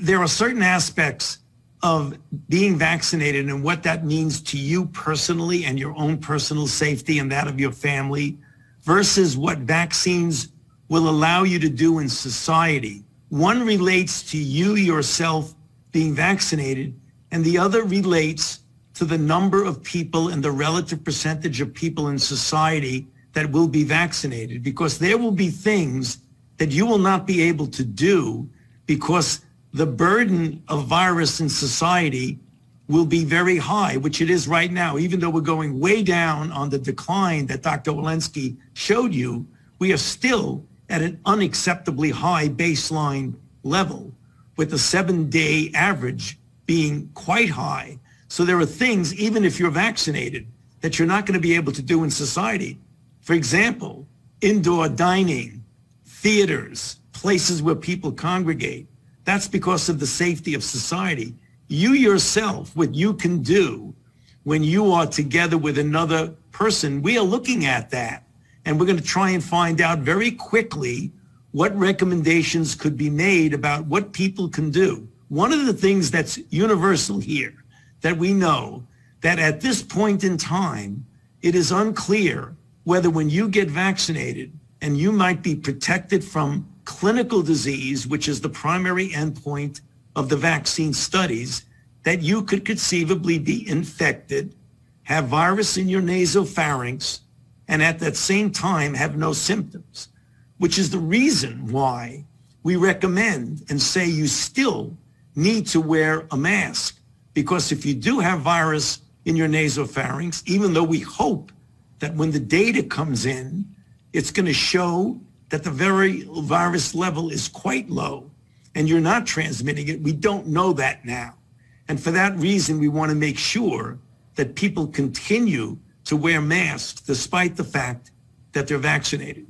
there are certain aspects of being vaccinated and what that means to you personally and your own personal safety and that of your family versus what vaccines will allow you to do in society. One relates to you yourself being vaccinated and the other relates to the number of people and the relative percentage of people in society that will be vaccinated because there will be things that you will not be able to do because the burden of virus in society will be very high, which it is right now. Even though we're going way down on the decline that Dr. Walensky showed you, we are still at an unacceptably high baseline level with the seven-day average being quite high. So there are things, even if you're vaccinated, that you're not going to be able to do in society. For example, indoor dining, theaters, places where people congregate. That's because of the safety of society. You yourself, what you can do when you are together with another person, we are looking at that. And we're going to try and find out very quickly what recommendations could be made about what people can do. One of the things that's universal here that we know that at this point in time, it is unclear whether when you get vaccinated and you might be protected from clinical disease, which is the primary endpoint of the vaccine studies, that you could conceivably be infected, have virus in your nasopharynx, and at that same time have no symptoms, which is the reason why we recommend and say you still need to wear a mask. Because if you do have virus in your nasopharynx, even though we hope that when the data comes in, it's going to show that the very virus level is quite low and you're not transmitting it. We don't know that now. And for that reason, we want to make sure that people continue to wear masks despite the fact that they're vaccinated.